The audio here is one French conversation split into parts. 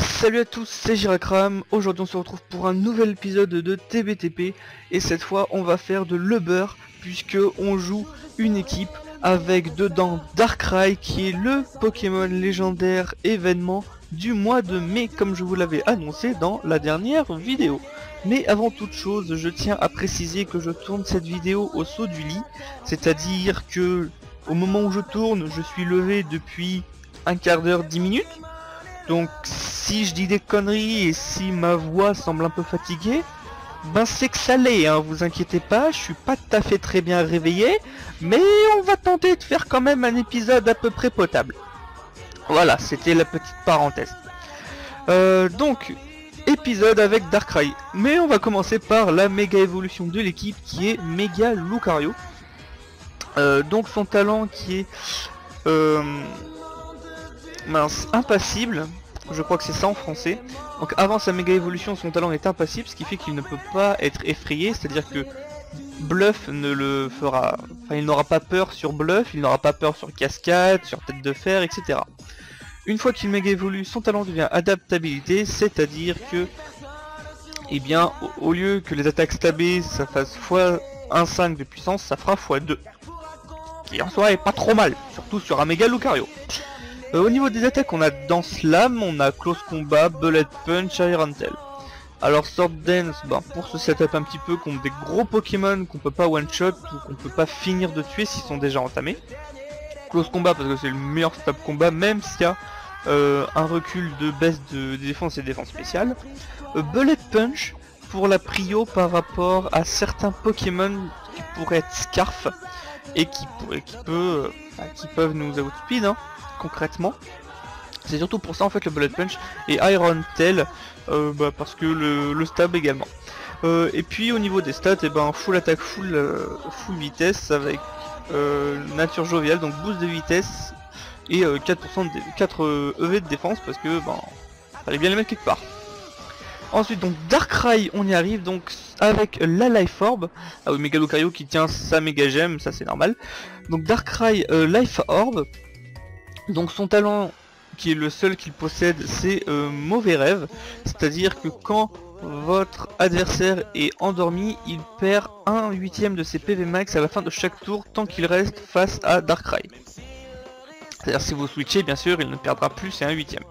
Salut à tous, c'est Girakram. Aujourd'hui on se retrouve pour un nouvel épisode de TBTP et cette fois on va faire de l'Uber puisque on joue une équipe avec dedans Darkrai qui est le Pokémon légendaire événement du mois de mai comme je vous l'avais annoncé dans la dernière vidéo. Mais avant toute chose, je tiens à préciser que je tourne cette vidéo au saut du lit, c'est-à-dire que au moment où je tourne, je suis levé depuis un quart d'heure, dix minutes. Donc si je dis des conneries et si ma voix semble un peu fatiguée, ben c'est que ça l'est, hein, vous inquiétez pas, je suis pas tout à fait très bien réveillé, mais on va tenter de faire quand même un épisode à peu près potable. Voilà, c'était la petite parenthèse. Euh, donc, épisode avec Darkrai. Mais on va commencer par la méga évolution de l'équipe qui est Mega Lucario. Euh, donc son talent qui est euh, mince, impassible. Je crois que c'est ça en français. Donc avant sa méga évolution, son talent est impassible, ce qui fait qu'il ne peut pas être effrayé, c'est-à-dire que Bluff ne le fera... Enfin, il n'aura pas peur sur Bluff, il n'aura pas peur sur Cascade, sur Tête de Fer, etc. Une fois qu'il méga évolue, son talent devient adaptabilité, c'est-à-dire que, eh bien, au, lieu que les attaques stabées, ça fasse x1,5 de puissance, ça fera x2. Qui en soi est pas trop mal, surtout sur un méga Lucario. Euh, au niveau des attaques, on a Danse Lame, on a Close Combat, Bullet Punch, Iron Tail. Alors Sword Dance, ben, pour ce setup un petit peu contre des gros Pokémon qu'on peut pas one-shot ou qu'on peut pas finir de tuer s'ils sont déjà entamés. Close Combat parce que c'est le meilleur setup combat même s'il y a euh, un recul de baisse de défense et défense spéciale. Euh, Bullet Punch pour la prio par rapport à certains Pokémon qui pourraient être Scarf et qui, pourraient, qui, peut, qui peuvent nous outspeed hein, concrètement. C'est surtout pour ça en fait le Bullet Punch et Iron Tail euh, bah, parce que le, stab également. et puis au niveau des stats, et eh ben full attaque, full, full vitesse avec nature joviale, donc boost de vitesse et 4%, de 4 EV de défense parce que ben fallait bien les mettre quelque part. Ensuite donc Darkrai on y arrive donc avec la Life Orb. Ah oui Megalocario qui tient sa méga gemme, ça c'est normal. Donc Darkrai euh, Life Orb. Donc son talent qui est le seul qu'il possède c'est euh, mauvais rêve. C'est-à-dire que quand votre adversaire est endormi, il perd un huitième de ses PV max à la fin de chaque tour tant qu'il reste face à Darkrai. C'est-à-dire si vous switchez, bien sûr, il ne perdra plus, c'est un huitième.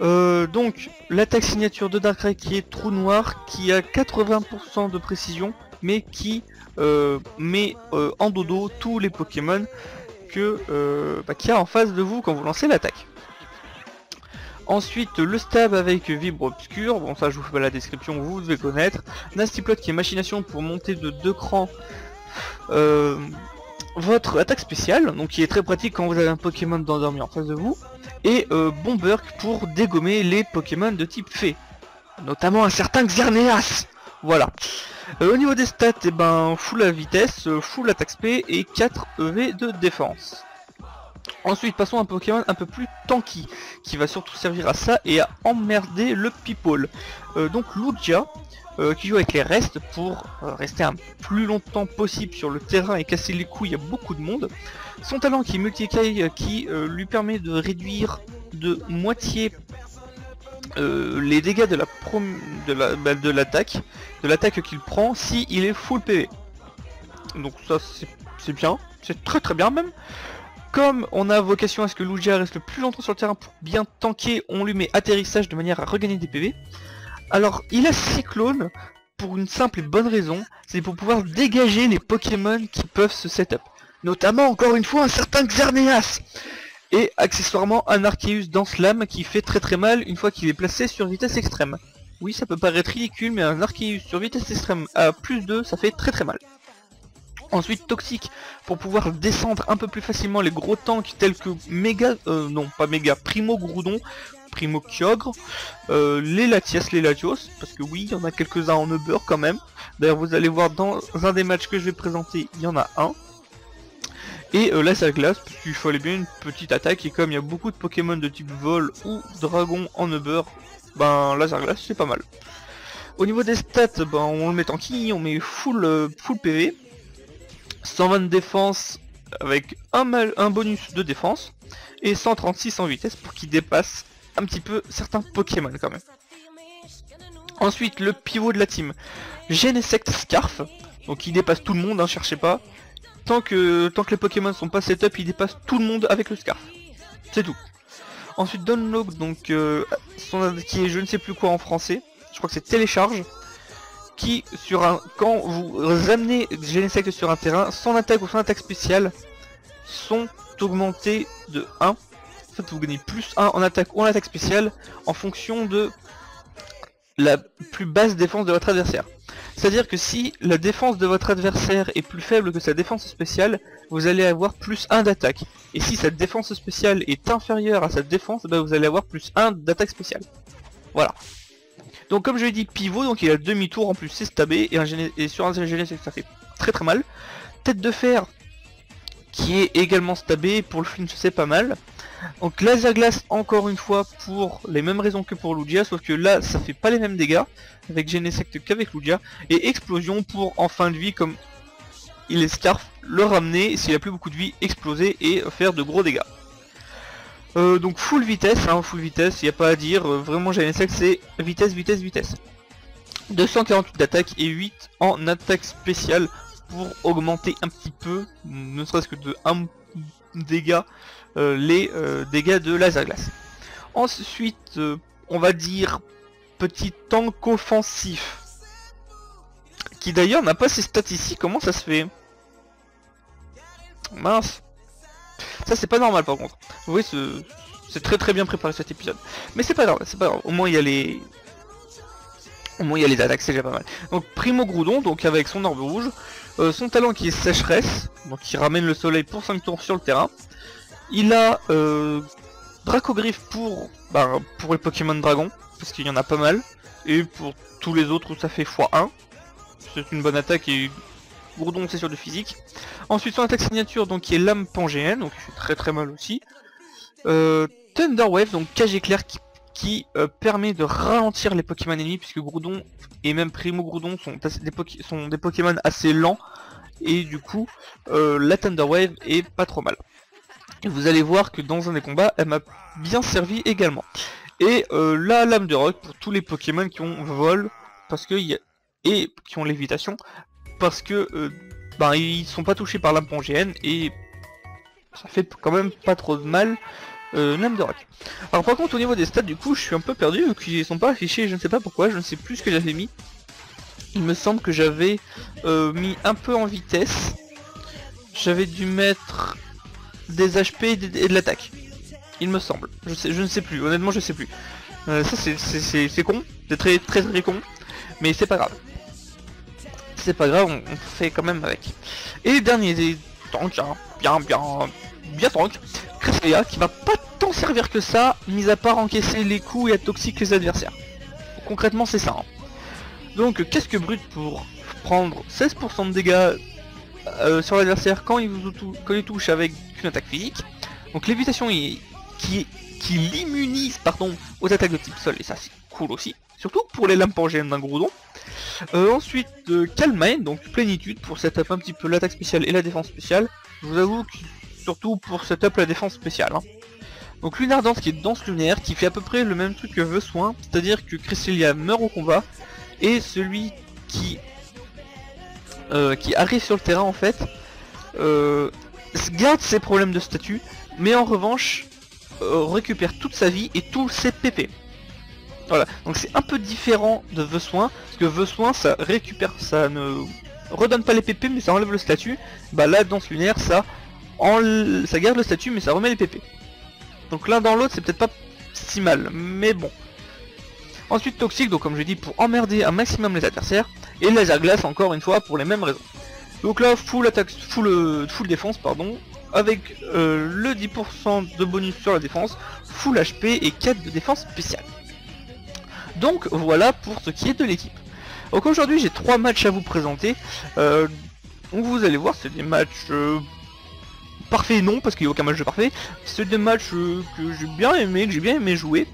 Euh, donc, l'attaque signature de Darkrai qui est trou noir, qui a 80% de précision, mais qui euh, met euh, en dodo tous les Pokémon que bah, qu'il y a en face de vous quand vous lancez l'attaque. Ensuite, le stab avec vibre obscur, bon ça je vous fais pas la description, vous devez connaître. Nasty Plot qui est machination pour monter de deux crans votre attaque spéciale, donc qui est très pratique quand vous avez un Pokémon d'endormi en face de vous, et euh, Bomberk pour dégommer les Pokémon de type fée, notamment un certain Xerneas. Voilà. Euh, au niveau des stats, et eh ben full la vitesse, euh, full attaque spé et 4 EV de défense. Ensuite, passons à un Pokémon un peu plus tanky, qui va surtout servir à ça et à emmerder le people. donc Lugia, euh, qui joue avec les restes pour euh, rester un plus longtemps possible sur le terrain et casser les couilles à beaucoup de monde. Son talent qui est multi euh, qui lui permet de réduire de moitié les dégâts de la bah, de l'attaque de l'attaque qu'il prend si il est full PV. Donc ça c'est bien, c'est très très bien même. Comme on a vocation à ce que Lugia reste le plus longtemps sur le terrain pour bien tanker, on lui met atterrissage de manière à regagner des PV. Alors, il a Cyclone pour une simple et bonne raison, c'est pour pouvoir dégager les Pokémon qui peuvent se setup. Notamment, encore une fois, un certain Xerneas Et accessoirement, un Arceus dans Slam qui fait très très mal une fois qu'il est placé sur vitesse extrême. Oui, ça peut paraître ridicule, mais un Arceus sur vitesse extrême à plus 2, ça fait très très mal. Ensuite Toxique pour pouvoir descendre un peu plus facilement les gros tanks tels que Mega, euh, non pas Mega, Primo Groudon Primo Kyogre, euh, les Latias, les Latios, parce que oui, il y en a quelques-uns en Uber quand même. D'ailleurs, vous allez voir dans un des matchs que je vais présenter, il y en a un. Et euh, la glace, parce qu'il fallait bien une petite attaque, et comme il y a beaucoup de Pokémon de type vol ou dragon en Uber, ben laser glace c'est pas mal. Au niveau des stats, ben, on le met en qui on met full, euh, full PV, 120 de défense avec un, un bonus de défense, et 136 en vitesse pour qu'il dépasse un petit peu certains Pokémon quand même. Ensuite, le pivot de la team. Genesect Scarf. Donc il dépasse tout le monde, hein, cherchez pas. Tant que, tant que les Pokémon sont pas setup, il dépasse tout le monde avec le Scarf. C'est tout. Ensuite, Download, donc, euh, son, qui est je ne sais plus quoi en français. Je crois que c'est télécharge. Qui, sur un, quand vous amenez Genesect sur un terrain, son attaque ou son attaque spéciale sont augmentées de 1. Vous gagnez plus 1 en attaque ou en attaque spéciale en fonction de la plus basse défense de votre adversaire. C'est-à-dire que si la défense de votre adversaire est plus faible que sa défense spéciale, vous allez avoir plus 1 d'attaque. Et si sa défense spéciale est inférieure à sa défense, bah, vous allez avoir plus 1 d'attaque spéciale. Voilà. Donc comme je l'ai dit, pivot, donc il a demi-tour en plus c'est stabé, et, un et sur un GNS ça fait très très mal. Tête de fer, qui est également stabé, pour le flinch c'est pas mal. Donc laser glace encore une fois pour les mêmes raisons que pour Lugia, sauf que là ça fait pas les mêmes dégâts avec Genesect qu'avec Lugia. Et explosion pour en fin de vie comme il est Scarf, le ramener s'il a plus beaucoup de vie, exploser et faire de gros dégâts. Euh, donc full vitesse, hein, full vitesse, il n'y a pas à dire, euh, vraiment Genesect c'est vitesse, vitesse, vitesse. 248 d'attaque et 8 en attaque spéciale pour augmenter un petit peu, ne serait-ce que de 1 dégâts, euh, les dégâts de laser glace. Ensuite, on va dire petit tank offensif. Qui d'ailleurs n'a pas ses stats ici, comment ça se fait? Mince Ça c'est pas normal par contre. Vous voyez, c'est très très bien préparé cet épisode. Mais c'est pas grave. Au moins il y a les... Au moins il y a les attaques, c'est déjà pas mal. Donc Primo Groudon, donc avec son orbe rouge. Euh, son talent qui est sécheresse, donc qui ramène le soleil pour 5 tours sur le terrain. Il a euh, Dracogriffe pour, pour les Pokémon Dragon, parce qu'il y en a pas mal. Et pour tous les autres ça fait x1. C'est une bonne attaque et Gourdon c'est sur de physique. Ensuite son attaque signature donc qui est lame pangéenne, donc très très mal aussi. Euh, Thunder Wave, donc cage éclair qui, euh, permet de ralentir les Pokémon ennemis puisque Groudon et même Primo Groudon sont, des, Pokémon assez lents et du coup euh, la Thunder Wave est pas trop mal. Vous allez voir que dans un des combats elle m'a bien servi également. Et euh, la lame de rock pour tous les Pokémon qui ont vol, parce que et qui ont lévitation, parce que bah, ils sont pas touchés par lame et ça fait quand même pas trop de mal. Euh, de rock. Alors par contre au niveau des stats du coup je suis un peu perdu vu qu'ils sont pas affichés, je ne sais pas pourquoi, je ne sais plus ce que j'avais mis. Il me semble que j'avais euh, mis un peu en vitesse. J'avais dû mettre des HP et de l'attaque il me semble. Je ne sais plus, honnêtement je sais plus. Euh, ça c'est con, c'est très très très con, mais c'est pas grave. C'est pas grave, on, fait quand même avec. Et dernier des tanks, hein, bien bien bien tank, Qui va pas tant servir que ça, mis à part encaisser les coups et être toxique les adversaires. Concrètement c'est ça. Hein. Donc qu'est-ce que brut pour prendre 16% de dégâts euh, sur l'adversaire quand il vous quand il touche avec une attaque physique? Donc l'évitation qui, qui l'immunise pardon, aux attaques de type sol, et ça c'est cool aussi, surtout pour les lampes en d'un Groudon. Euh, ensuite, euh, donc plénitude pour setup un petit peu l'attaque spéciale et la défense spéciale. Je vous avoue que surtout pour setup la défense spéciale. Hein. Donc Lunar Dance qui est danse lunaire, qui fait à peu près le même truc que veut soin, c'est-à-dire que Cresselia meurt au combat, et celui qui, euh, qui arrive sur le terrain en fait, euh, garde ses problèmes de statut, mais en revanche euh, récupère toute sa vie et tous ses PP. Voilà, donc c'est un peu différent de Soin, parce que Soin ça récupère, ça ne redonne pas les PP mais ça enlève le statut. Bah là, danse lunaire, ça, ça garde le statut mais ça remet les PP. Donc l'un dans l'autre c'est peut-être pas si mal, mais bon. Ensuite toxique, donc comme je dis, pour emmerder un maximum les adversaires, et laser glace encore une fois pour les mêmes raisons. Donc là, full attaque, full, euh, full défense, pardon, avec euh, le 10% de bonus sur la défense, full HP et 4 de défense spéciale. Donc voilà pour ce qui est de l'équipe. Donc aujourd'hui j'ai trois matchs à vous présenter. Euh, vous allez voir c'est des matchs parfaits non parce qu'il n'y a aucun match de parfait. C'est des matchs que j'ai bien aimé, que j'ai bien aimé jouer.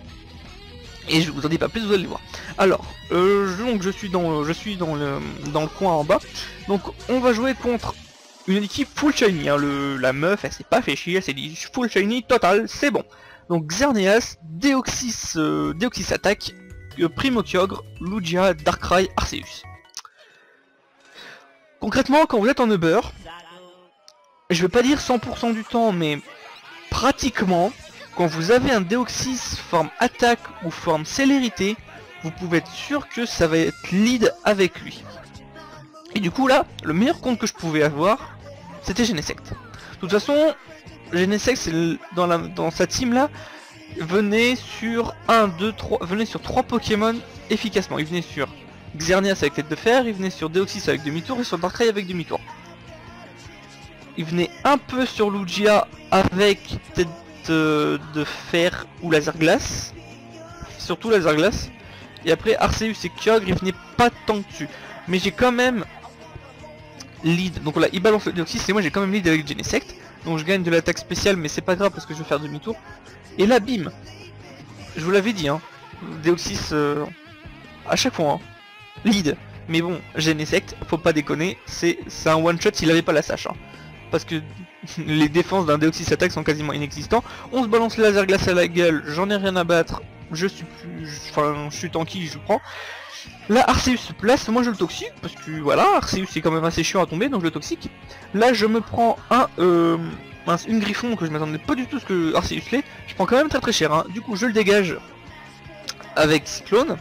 Et je vous en dis pas plus, vous allez voir. Alors, donc je suis dans, le, dans le coin en bas. Donc on va jouer contre une équipe full shiny, hein. le, la meuf elle s'est pas fait chier, elle s'est dit full shiny total, c'est bon. Donc Xerneas, Deoxys, euh, Deoxys attaque, euh, Primo Kyogre, Lugia, Darkrai, Arceus. Concrètement, quand vous êtes en Uber, je vais pas dire 100% du temps, mais pratiquement, quand vous avez un Deoxys forme attaque ou forme célérité, vous pouvez être sûr que ça va être lead avec lui. Et du coup là, le meilleur compte que je pouvais avoir, c'était Genesect. De toute façon, Genesect dans, dans sa team là, venait sur 1, 2, 3, venait sur 3 Pokémon efficacement. Il venait sur Xerneas avec tête de fer, il venait sur Deoxys avec demi-tour et sur Darkrai avec demi-tour. Il venait un peu sur Lugia avec tête de fer ou laser glace. Surtout laser glace. Et après Arceus et Kyogre, il venait pas tant dessus. Mais j'ai quand même lead. Donc là, il balance le Deoxys et moi j'ai quand même lead avec Genesect. Donc je gagne de l'attaque spéciale, mais c'est pas grave parce que je vais faire demi-tour. Et là, bim Je vous l'avais dit, hein. Deoxys, euh, à chaque fois, hein. Lead. Mais bon, Genesect, faut pas déconner, c'est un one-shot s'il avait pas la sache. Hein. Parce que les défenses d'un Deoxys attaque sont quasiment inexistants. On se balance le laser glace à la gueule, j'en ai rien à battre. Je suis plus... Enfin, je suis tanky, je prends. Là, Arceus se place, moi je le toxique, parce que voilà, Arceus est quand même assez chiant à tomber, donc je le toxique. Là, je me prends un, euh, une griffon que je m'attendais pas du tout ce que Arceus l'est. Je prends quand même très très cher, hein. du coup je le dégage avec Cyclone.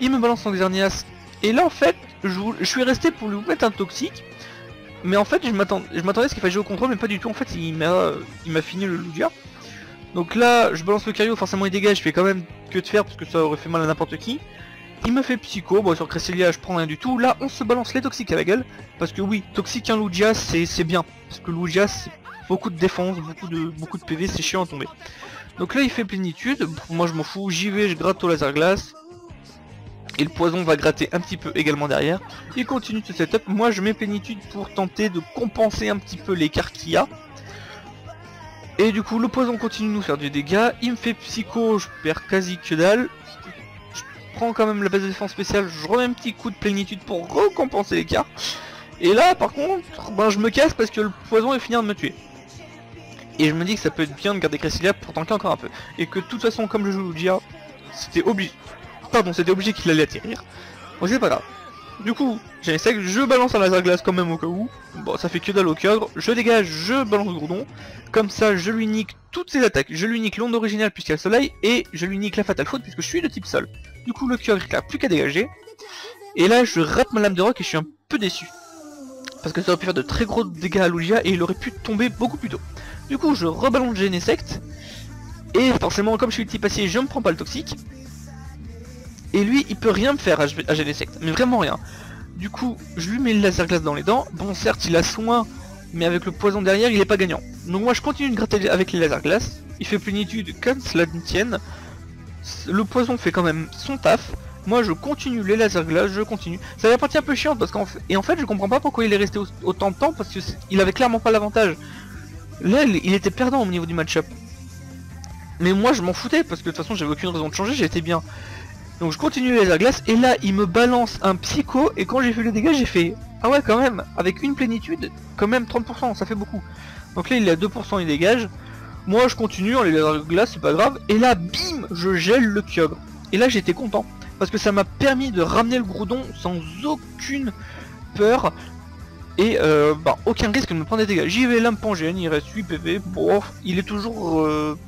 Il me balance son Xerneas, et là en fait, je, suis resté pour lui mettre un toxique. Mais en fait, je m'attendais à ce qu'il fasse jouer au contrôle, mais pas du tout. En fait, il m'a fini le Lugia. Donc là, je balance le Cario, forcément il dégage, je fais quand même que de faire parce que ça aurait fait mal à n'importe qui. Il me fait psycho, bon sur Cresselia je prends rien du tout. Là on se balance les toxiques à la gueule. Parce que oui, toxique un Lugia c'est bien. Parce que Lugia c'est beaucoup de défense, beaucoup de beaucoup de PV, c'est chiant à tomber. Donc là il fait plénitude, moi je m'en fous, j'y vais, je gratte au laser glace. Et le poison va gratter un petit peu également derrière. Il continue ce setup, moi je mets plénitude pour tenter de compenser un petit peu l'écart qu'il y a. Et du coup le poison continue de nous faire du dégât, il me fait psycho, je perds quasi que dalle quand même la base de défense spéciale, je remets un petit coup de plénitude pour recompenser l'écart. Et là par contre, ben, je me casse parce que le poison est fini de me tuer. Et je me dis que ça peut être bien de garder Cressilia pour tanker encore un peu. Et que de toute façon comme je joue Lugia, c'était obligé. Pardon, c'était obligé qu'il allait atterrir. Bon c'est pas grave. Du coup, j'ai que je balance un laser glace quand même au cas où. Bon, ça fait que dalle au Kyogre. Je dégage, je balance Gourdon. Comme ça, je lui nique toutes ses attaques. Je lui nique l'onde originale puisqu'il y a le soleil. Et je lui nique la fatale faute puisque je suis de type sol. Du coup, le Kyogre, il a plus qu'à dégager. Et là, je rate ma lame de rock et je suis un peu déçu. Parce que ça aurait pu faire de très gros dégâts à Lugia et il aurait pu tomber beaucoup plus tôt. Du coup, je rebalance Genesect. Et forcément, comme je suis le type acier, je ne prends pas le toxique. Et lui, il peut rien me faire à, à Genesect, mais vraiment rien. Du coup, je lui mets le laser glace dans les dents. Bon, certes, il a soin, mais avec le poison derrière, il est pas gagnant. Donc moi, je continue de gratter avec les laser glace. Il fait plénitude comme cela ne tienne. Le poison fait quand même son taf. Moi, je continue les laser glace, je continue. Ça va partie un peu chiante parce qu'en fait, et en fait, je comprends pas pourquoi il est resté autant de temps parce que il avait clairement pas l'avantage. Là, il était perdant au niveau du match-up. Mais moi, je m'en foutais parce que de toute façon, j'avais aucune raison de changer, j'étais bien. Donc je continue les glace et là il me balance un psycho et quand j'ai fait le dégât j'ai fait Ah ouais quand même avec une plénitude quand même 30% ça fait beaucoup. Donc là il est à 2% il dégage. Moi je continue en les glace c'est pas grave et là bim je gèle le Kyogre Et là j'étais content parce que ça m'a permis de ramener le Groudon sans aucune peur et euh, bah, aucun risque de me prendre des dégâts. J'y vais, l'impant il reste 8 PV, bon, il est toujours euh,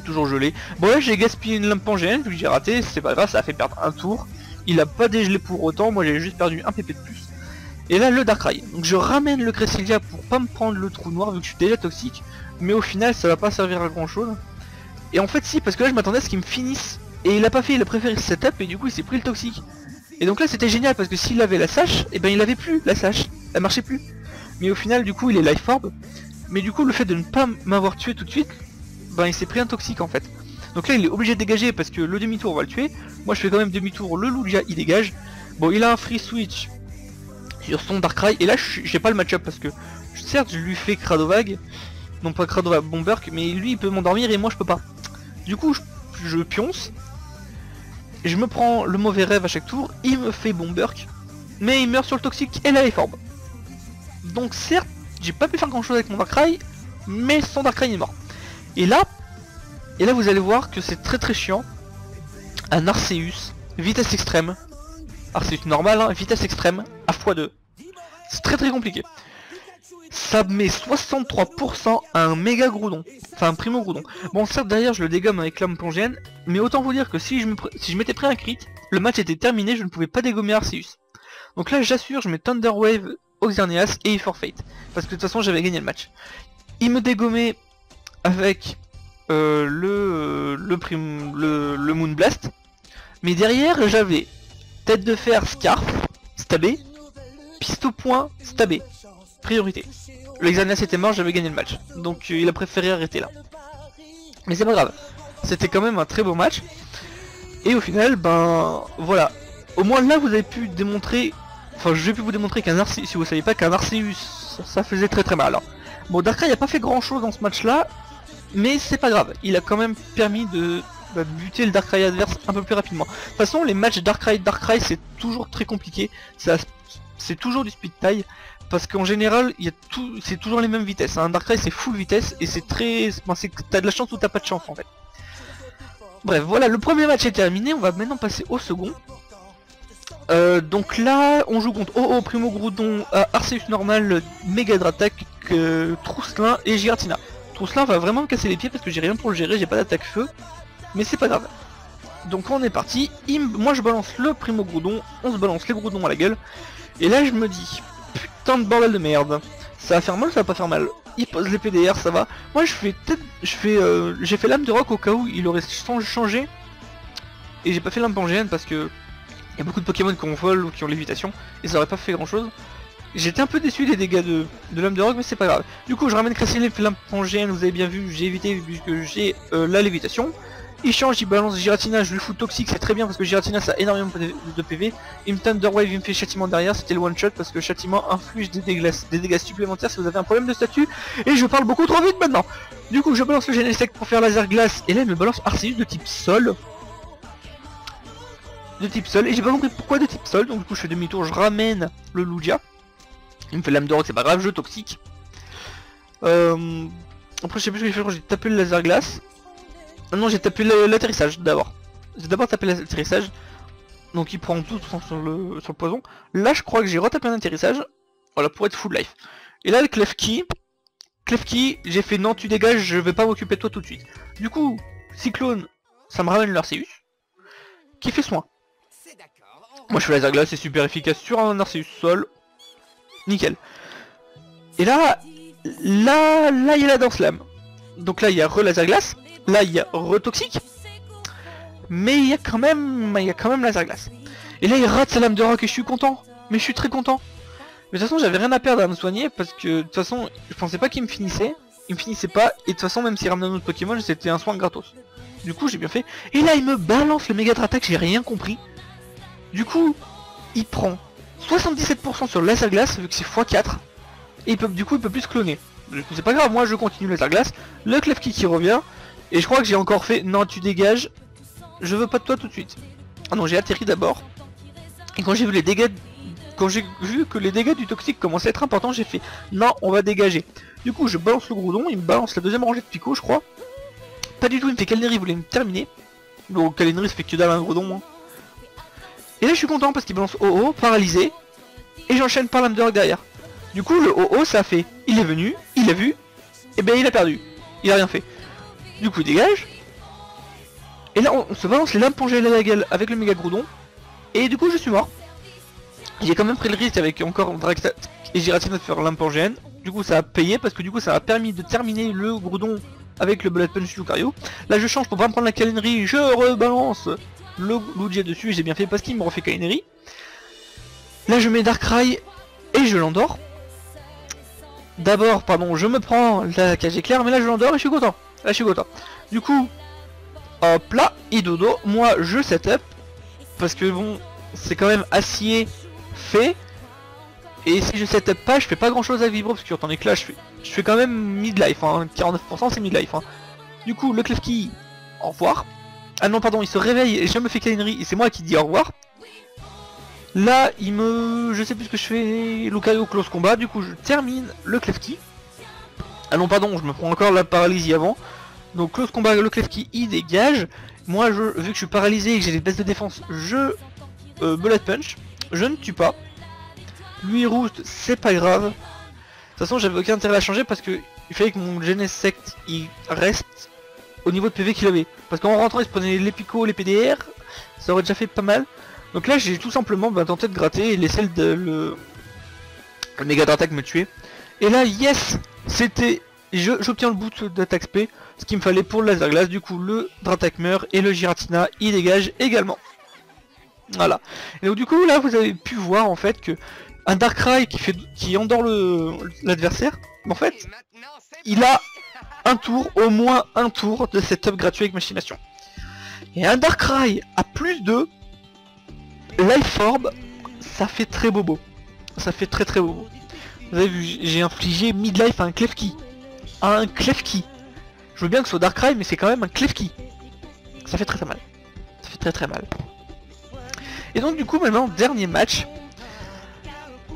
toujours gelé. Bon là j'ai gaspillé une lampe en GN, vu j'ai raté, c'est pas grave, ça a fait perdre un tour. Il a pas dégelé pour autant, moi j'ai juste perdu un PP de plus. Et là le Darkrai. Donc je ramène le Cresselia pour pas me prendre le trou noir vu que je suis déjà toxique. Mais au final ça va pas servir à grand chose. Et en fait si, parce que là je m'attendais à ce qu'il me finisse. Et il a pas fait, il a préféré setup et du coup il s'est pris le toxique. Et donc là c'était génial parce que s'il avait la sache, et eh ben il avait plus la sache. Elle marchait plus. Mais au final du coup il est life orb. Mais du coup le fait de ne pas m'avoir tué tout de suite, ben il s'est pris un toxique en fait. Donc là il est obligé de dégager parce que le demi-tour va le tuer. Moi je fais quand même demi-tour, le Lugia il dégage. Bon il a un free switch sur son Darkrai et là j'ai pas le match-up parce que certes je lui fais Cradovag, non pas Cradovag Bomberk, mais lui il peut m'endormir et moi je peux pas. Du coup je, pionce, et je me prends le mauvais rêve à chaque tour, il me fait Bomberk, mais il meurt sur le toxique et là il forme. Donc certes j'ai pas pu faire grand chose avec mon Darkrai, mais son Darkrai est mort. Et là, vous allez voir que c'est très très chiant. Un Arceus, vitesse extrême. Arceus normal, hein, vitesse extrême, à x2. C'est très très compliqué. Ça met 63% à un méga groudon. Enfin un primo groudon. Bon certes derrière je le dégomme avec l'âme plongéenne. Mais autant vous dire que si je m'étais pris un crit, le match était terminé, je ne pouvais pas dégommer Arceus. Donc là j'assure, je mets Thunder Wave, Oxerneas et Forfeit. Parce que de toute façon j'avais gagné le match. Il me dégommait avec euh, le, le, le, le Moon Blast. Mais derrière j'avais tête de fer Scarf, stabé, piste au point, stabé. Priorité. Le Xanias était mort, j'avais gagné le match. Donc euh, il a préféré arrêter là. Mais c'est pas grave. C'était quand même un très beau match. Et au final, ben voilà. Au moins là vous avez pu démontrer. Enfin j'ai pu vous démontrer qu'un Arceus, si vous saviez pas qu'un Arceus, ça, faisait très très mal. Bon Darkrai a pas fait grand chose dans ce match là. Mais c'est pas grave. Il a quand même permis de, bah, buter le Darkrai adverse un peu plus rapidement. De toute façon les matchs Darkrai Darkrai c'est toujours très compliqué. C'est toujours du speed taille parce qu'en général, c'est toujours les mêmes vitesses. Un hein. Darkrai c'est full vitesse et c'est très, t'as de la chance ou t'as pas de chance en fait. Bref, voilà, le premier match est terminé. On va maintenant passer au second. Euh, donc là, on joue contre OO, Primo Groudon, Arceus normal, Mega Attack, euh, Trousselin et Giratina. Trousselin va vraiment me casser les pieds parce que j'ai rien pour le gérer, j'ai pas d'attaque feu. Mais c'est pas grave. Donc on est parti, moi je balance le Primo Groudon, on se balance les Groudons à la gueule. Et là je me dis, putain de bordel de merde. Ça va faire mal, ça va pas faire mal. Il pose les PDR, ça va. Moi je fais peut-être, euh, j'ai fait l'âme de rock au cas où il aurait changé. Et j'ai pas fait l'âme pangéenne parce que il y a beaucoup de Pokémon qui ont vol ou qui ont lévitation et ça aurait pas fait grand chose. J'étais un peu déçu des dégâts de, de l'âme de rock mais c'est pas grave. Du coup je ramène Cresseline et pangéenne, vous avez bien vu, j'ai évité vu que j'ai euh, la lévitation. Il change, il balance Giratina, je lui fous toxique, c'est très bien parce que Giratina ça a énormément de PV. Il me Thunder Wave, il me fait châtiment derrière, c'était le one shot parce que châtiment inflige des dégâts, des dégâts supplémentaires si vous avez un problème de statut. Et je parle beaucoup trop vite maintenant Du coup je balance le Genesect pour faire laser glace et là il me balance Arceus de type sol. De type sol, et j'ai pas compris pourquoi de type sol, donc du coup je fais demi-tour, je ramène le Lugia. Il me fait l'âme de rock, c'est pas grave, jeu toxique. Euh... Après je sais plus ce que j'ai fait, j'ai tapé le laser glace. Ah non, j'ai tapé l'atterrissage d'abord. J'ai d'abord tapé l'atterrissage. Donc il prend tout sur le, sur le poison. Là, je crois que j'ai retapé un atterrissage. Voilà, pour être full life. Et là, le Klefki. Klefki, j'ai fait non, tu dégages, je vais pas m'occuper de toi tout de suite. Du coup, Cyclone, ça me ramène l'Arceus. Qui fait soin. Moi, je fais laser glace, c'est super efficace sur un Arceus sol. Nickel. Et là, là, là, il y a la danse lame. Donc là, il y a re laser glace. Là, il y a retoxique. Mais il y a quand même, il y a quand même laser glace. Et là, il rate sa lame de rock et je suis content. Mais je suis très content. Mais de toute façon, j'avais rien à perdre à me soigner parce que de toute façon, je pensais pas qu'il me finissait. Il me finissait pas. Et de toute façon, même s'il ramenait un autre Pokémon, c'était un soin gratos. Du coup, j'ai bien fait. Et là, il me balance le méga attaque, j'ai rien compris. Du coup, il prend 77% sur laser glace vu que c'est x4. Et du coup, il peut plus cloner. C'est pas grave, moi je continue laser glace. Le Klefki qui revient. Et je crois que j'ai encore fait, non tu dégages, je veux pas de toi tout de suite. Ah non j'ai atterri d'abord. Et quand j'ai vu les dégâts, quand j'ai vu que les dégâts du toxique commençaient à être importants, j'ai fait, non on va dégager. Du coup je balance le Groudon, il me balance la deuxième rangée de Pico je crois. Pas du tout, il me fait Calnery, voulait me terminer. Donc Calnery ça fait que dalle un Groudon. Hein. Et là je suis content parce qu'il balance OO, paralysé. Et j'enchaîne par l'Underg derrière. Du coup le OO ça a fait, il est venu, il a vu, et ben il a perdu. Il a rien fait. Du coup, il dégage. Et là, on, se balance les lames à la gueule avec le méga groudon. Et du coup, je suis mort. J'ai quand même pris le risque avec encore Draxat et Giratina de faire l'impangène. Du coup, ça a payé parce que du coup, ça a permis de terminer le groudon avec le bullet punch Lucario. Là, je change pour pas me prendre la calinerie. Je rebalance le Lugia dessus. J'ai bien fait parce qu'il me refait calinerie. Là, je mets Darkrai et je l'endors. D'abord, pardon, je me prends la cage éclair, mais là, je l'endors et je suis content. Là, je suis content. Du coup, hop là, dodo moi je setup. Parce que bon, c'est quand même acier fait. Et si je setup pas, je fais pas grand chose à vibro parce que en éclat, je fais, je fais quand même mid-life. Hein. 49% c'est mid-life. Hein. Du coup, le Klefki, au revoir. Ah non, pardon, il se réveille et je me fais câlinerie et c'est moi qui dis au revoir. Là, il me... Je sais plus ce que je fais. Lucario close combat. Du coup, je termine le Klefki. Ah non, pardon, je me prends encore la paralysie avant. Donc close combat, le Klefki il dégage. Moi je, vu que je suis paralysé et que j'ai des baisses de défense, je euh, bullet punch. Je ne tue pas. Lui roost, c'est pas grave. De toute façon j'avais aucun intérêt à changer parce que il fallait que mon Genesect il reste au niveau de PV qu'il avait. Parce qu'en rentrant il se prenait les picots, les PDR, ça aurait déjà fait pas mal. Donc là j'ai tout simplement bah, tenté de gratter et laisser le, le, le méga d'attaque me tuer. Et là yes C'était... J'obtiens le boot d'attaque SP, ce qu'il me fallait pour le laser glace, du coup le Dratak meurt et le Giratina il dégage également. Voilà. Et donc du coup là vous avez pu voir en fait que un Darkrai qui fait qui endort l'adversaire, en fait il a un tour, au moins un tour de setup gratuit avec machination. Et un Darkrai à plus de Life Orb, ça fait très bobo. Ça fait très très bobo. Vous avez vu, j'ai infligé midlife à un Klefki. À un Klefki. Je veux bien que ce soit Darkrai, mais c'est quand même un Klefki. Ça fait très très mal. Ça fait très très mal. Et donc du coup maintenant, dernier match.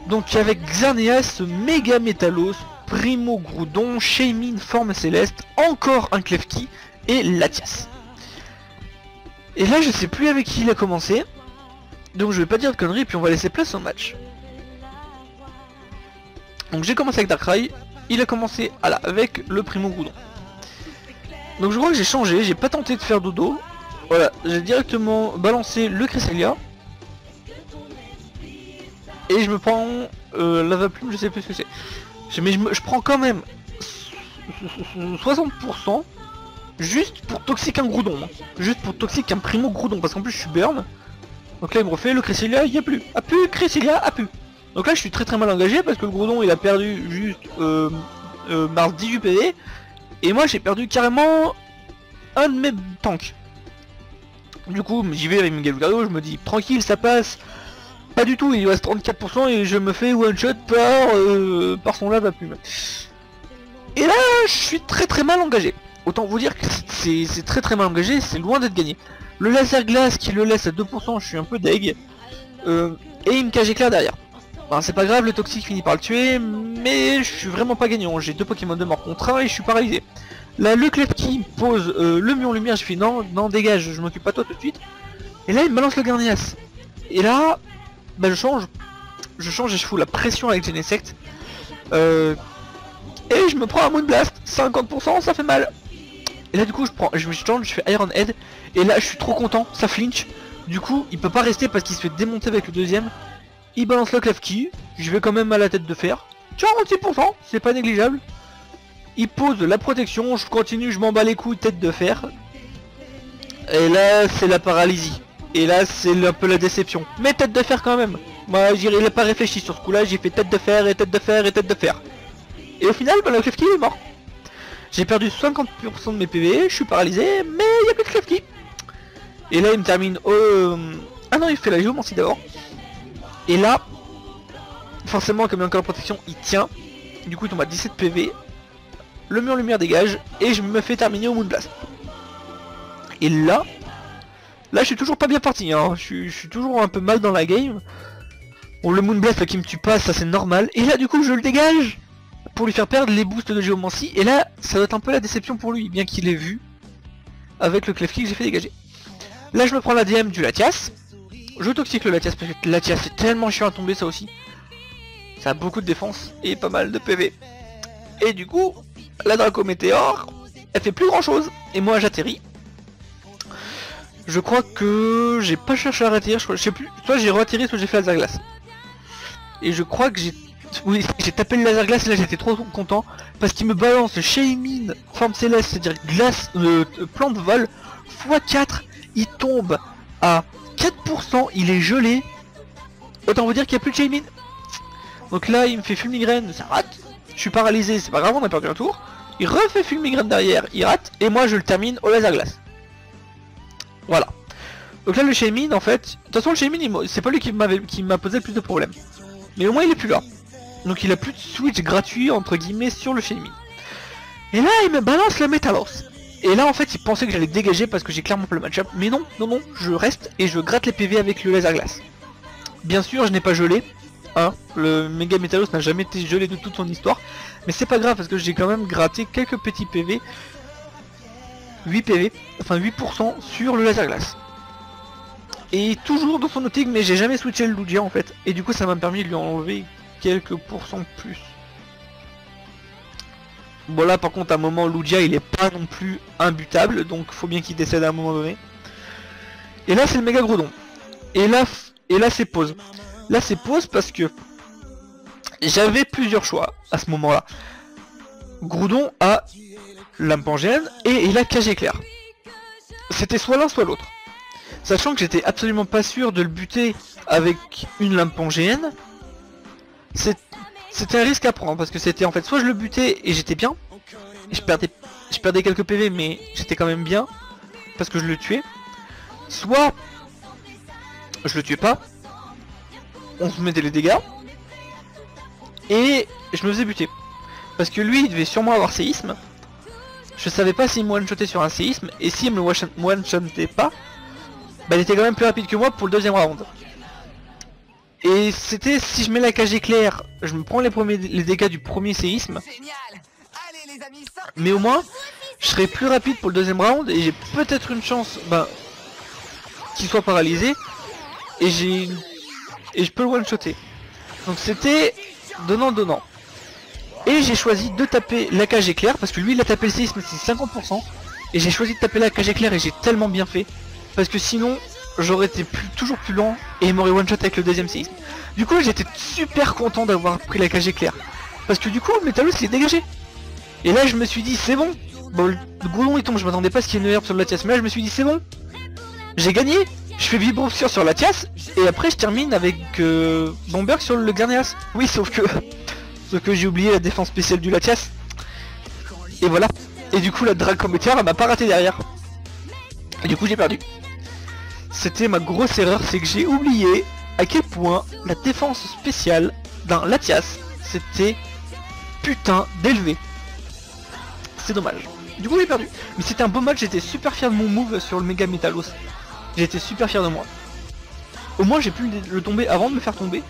Donc avec Xerneas, Mega Metalos, Primo Groudon, Shaymin, Forme Céleste, encore un Klefki et Latias. Et là je sais plus avec qui il a commencé. Donc je vais pas dire de conneries, puis on va laisser place au match. Donc j'ai commencé avec Darkrai, il a commencé avec le Primo Groudon. Donc je crois que j'ai changé, j'ai pas tenté de faire dodo. Voilà, j'ai directement balancé le Cresselia. Et je me prends euh, Lava Plume, je sais plus ce que c'est. Mais je, prends quand même 60% juste pour toxique un Groudon. Hein. Juste pour toxique un Primo Groudon, parce qu'en plus je suis burn. Donc là il me refait le Cresselia, il n'y a plus. A plus, Cresselia, a plus. Donc là je suis très très mal engagé parce que le Groudon il a perdu juste mars 18 PV et moi j'ai perdu carrément un de mes tanks. Du coup j'y vais avec Miguel Galgardo, je me dis tranquille ça passe. Pas du tout, il reste 34% et je me fais one shot par, euh, son lave à plume. Et là je suis très très mal engagé. Autant vous dire que c'est très très mal engagé, c'est loin d'être gagné. Le laser glace qui le laisse à 2%, je suis un peu deg. Euh, et me cache éclair derrière c'est pas grave, le toxique finit par le tuer, mais je suis vraiment pas gagnant. J'ai deux Pokémon de mort contre et je suis paralysé. Là, le qui pose euh, le mur lumière, je fais non, non, dégage, je m'occupe pas toi tout de suite. Et là, il me balance le Garnias. Et là, bah je change. Je change et je fous la pression avec Genesect. Euh, et je me prends un Moonblast. 50%, ça fait mal. Et là, du coup, je prends, je me change, je fais Iron Head. Et là, je suis trop content, ça flinch. Du coup, il peut pas rester parce qu'il se fait démonter avec le deuxième. Il balance le Klefki, je vais quand même à la tête de fer. 46%, c'est pas négligeable. Il pose la protection, je continue, je m'en bats les couilles, tête de fer. Et là, c'est la paralysie. Et là, c'est un peu la déception. Mais tête de fer quand même. Moi, a pas réfléchi sur ce coup-là, j'ai fait tête de fer et tête de fer et tête de fer. Et au final, bah, le Klefki est mort. J'ai perdu 50% de mes PV, je suis paralysé, mais il n'y a plus de Klefki. Et là, il me termine au... Ah non, il fait la géomancie d'abord. Et là, forcément, comme il y a encore protection, il tient. Du coup, il tombe à 17 PV. Le mur lumière dégage. Et je me fais terminer au Moonblast. Et là, là, je suis toujours pas bien parti. Hein. Je, suis, toujours un peu mal dans la game. Bon, le Moonblast qui me tue pas, ça c'est normal. Et là, du coup, je le dégage pour lui faire perdre les boosts de géomancie. Et là, ça doit être un peu la déception pour lui, bien qu'il ait vu avec le Klefki que j'ai fait dégager. Là, je me prends la DM du Latias. Je toxique le Latias parce que Latias c'est tellement chiant à tomber ça aussi. Ça a beaucoup de défense et pas mal de PV. Et du coup, la Draco Météor, elle fait plus grand chose. Et moi j'atterris. Je crois que j'ai pas cherché à atterrir, je, sais plus. Soit j'ai reatterri, soit j'ai fait laser glace. Et je crois que j'ai... Oui, j'ai tapé le laser glace et là j'étais trop content. Parce qu'il me balance Shaymin, forme céleste, c'est-à-dire glace, euh, plan de vol, x4, il tombe à 4%, il est gelé. Autant vous dire qu'il n'y a plus de Shaymin. Donc là, il me fait fulmigraine, ça rate. Je suis paralysé, c'est pas grave, on a perdu un tour. Il refait fulmigraine derrière, il rate. Et moi, je le termine au laser glace. Voilà. Donc là, le Shaymin, en fait... De toute façon, le Shaymin, c'est pas lui qui m'a posé le plus de problèmes. Mais au moins, il est plus là. Donc il a plus de switch gratuit, entre guillemets, sur le Shaymin. Et là, il me balance le Metalos. Et là en fait il pensait que j'allais dégager parce que j'ai clairement pas le match-up. Mais non, non, non, je reste et je gratte les PV avec le laser glace. Bien sûr je n'ai pas gelé. Hein, le Mega Metalos n'a jamais été gelé de toute son histoire. Mais c'est pas grave parce que j'ai quand même gratté quelques petits PV. 8 PV, enfin 8% sur le laser glace. Et toujours dans son optique, mais j'ai jamais switché le Lugia en fait. Et du coup ça m'a permis de lui enlever quelques pourcents plus. Bon là par contre à un moment Lugia il est pas non plus imbutable, donc faut bien qu'il décède à un moment donné. Et là c'est le méga Groudon. Et là, et là c'est pause. Là c'est pause parce que j'avais plusieurs choix à ce moment-là. Groudon a Lampangène et il a cage éclair. C'était soit l'un soit l'autre. Sachant que j'étais absolument pas sûr de le buter avec une Lampangéenne, c'était un risque à prendre parce que c'était en fait soit je le butais et j'étais bien, je perdais, je perdais quelques PV mais j'étais quand même bien parce que je le tuais, soit je le tuais pas, on se mettait les dégâts et je me faisais buter. Parce que lui il devait sûrement avoir séisme. Je savais pas s'il me one-shotait sur un séisme et s'il me one-shotait pas, bah il était quand même plus rapide que moi pour le deuxième round. Et c'était si je mets la cage éclair, je me prends les premiers les dégâts du premier séisme. Mais au moins, je serai plus rapide pour le deuxième round et j'ai peut-être une chance bah, qu'il soit paralysé et j'ai et je peux le one-shotter. Donc c'était donnant donnant. Et j'ai choisi de taper la cage éclair parce que lui il a tapé le séisme c'est 50% et j'ai choisi de taper la cage éclair et j'ai tellement bien fait parce que sinon j'aurais été toujours plus lent et il m'aurait one shot avec le deuxième séisme. Du coup j'étais super content d'avoir pris la cage éclair. Parce que du coup le Métalos il est dégagé. Et là je me suis dit c'est bon. Bon le goulon il tombe, je m'attendais pas à ce qu'il y ait une herbe sur la Latias. Mais là je me suis dit c'est bon. J'ai gagné. Je fais vibration sur la Latias. Et après je termine avec euh, Bomberg sur le Garneas. Oui sauf que. Sauf que j'ai oublié la défense spéciale du Latias. Et voilà. Et du coup la Drag elle m'a pas raté derrière. Et du coup j'ai perdu. C'était ma grosse erreur, c'est que j'ai oublié à quel point la défense spéciale d'un Latias, c'était putain d'élevé. C'est dommage. Du coup j'ai perdu. Mais c'était un beau match, j'étais super fier de mon move sur le Mega Metalos. J'étais super fier de moi. Au moins j'ai pu le tomber avant de me faire tomber.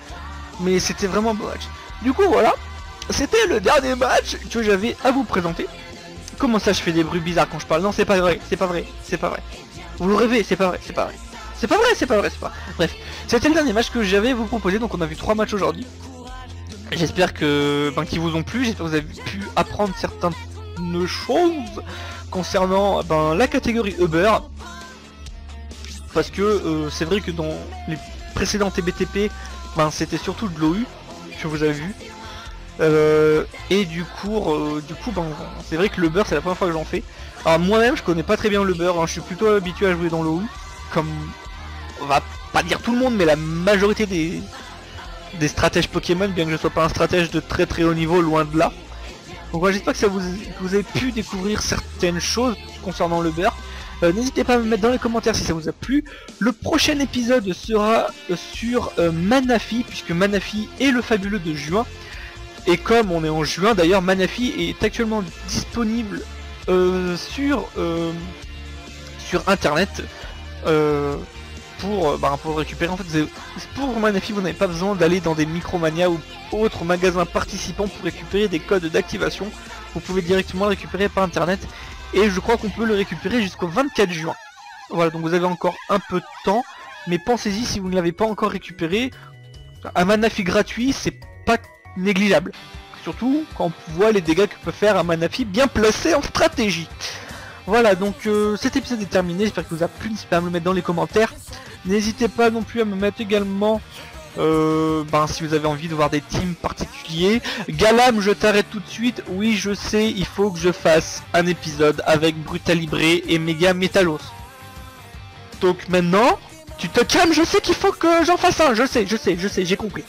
Mais c'était vraiment un beau match. Du coup voilà, c'était le dernier match que j'avais à vous présenter. Comment ça je fais des bruits bizarres quand je parle? Non c'est pas vrai, c'est pas vrai, c'est pas vrai. Vous le rêvez, c'est pas vrai, c'est pas vrai. C'est pas vrai, c'est pas vrai, c'est pas Bref, c'était le dernier match que j'avais vous proposer, donc on a vu trois matchs aujourd'hui. J'espère que ben, qu'ils vous ont plu, j'espère que vous avez pu apprendre certaines choses concernant ben, la catégorie Uber. Parce que euh, c'est vrai que dans les précédents TBTP, ben, c'était surtout de l'OU que vous avez vu. Euh, et du coup, du coup ben, c'est vrai que le beurre c'est la première fois que j'en fais. Alors moi-même je connais pas très bien le beurre, hein. je suis plutôt habitué à jouer dans l'OU, comme on va pas dire tout le monde, mais la majorité des, des stratèges Pokémon, bien que je sois pas un stratège de très très haut niveau, loin de là. Donc voilà, j'espère que ça vous, vous avez pu découvrir certaines choses concernant le beurre. Euh, n'hésitez pas à me mettre dans les commentaires si ça vous a plu. Le prochain épisode sera sur euh, Manafi, puisque Manafi est le fabuleux de juin. Et comme on est en juin, d'ailleurs, Manafi est actuellement disponible sur, sur internet pour, euh, bah, pour récupérer. En fait, pour Manafi, vous n'avez pas besoin d'aller dans des Micromania ou autres magasins participants pour récupérer des codes d'activation. Vous pouvez directement le récupérer par internet. Et je crois qu'on peut le récupérer jusqu'au 24 juin. Voilà, donc vous avez encore un peu de temps. Mais pensez-y si vous ne l'avez pas encore récupéré. Un Manafi gratuit, c'est pas négligeable. Surtout quand on voit les dégâts que peut faire un Manafi bien placé en stratégie. Voilà, donc euh, cet épisode est terminé, j'espère que vous a plu, n'hésitez pas à me mettre dans les commentaires. N'hésitez pas non plus à me mettre également euh, ben, si vous avez envie de voir des teams particuliers. Galam, je t'arrête tout de suite. Oui, je sais, il faut que je fasse un épisode avec Brutalibré et Mega Metalos. Donc maintenant, tu te calmes, je sais qu'il faut que j'en fasse un, je sais, je sais, je sais, j'ai compris.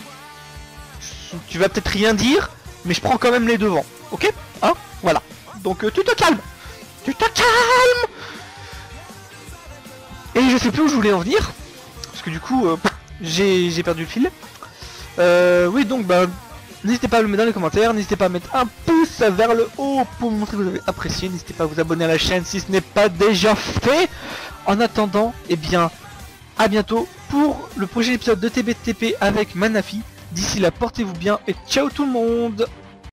Tu vas peut-être rien dire, mais je prends quand même les devants, ok? Hein? Voilà. Donc euh, tu te calmes Tu te calmes Et je sais plus où je voulais en venir parce que du coup, euh, j'ai perdu le fil. Euh, oui, donc, bah, n'hésitez pas à le mettre dans les commentaires, n'hésitez pas à mettre un pouce vers le haut pour montrer que vous avez apprécié, n'hésitez pas à vous abonner à la chaîne si ce n'est pas déjà fait. En attendant, eh bien, à bientôt pour le prochain épisode de TBTP avec Manafi. D'ici là, portez-vous bien et ciao tout le monde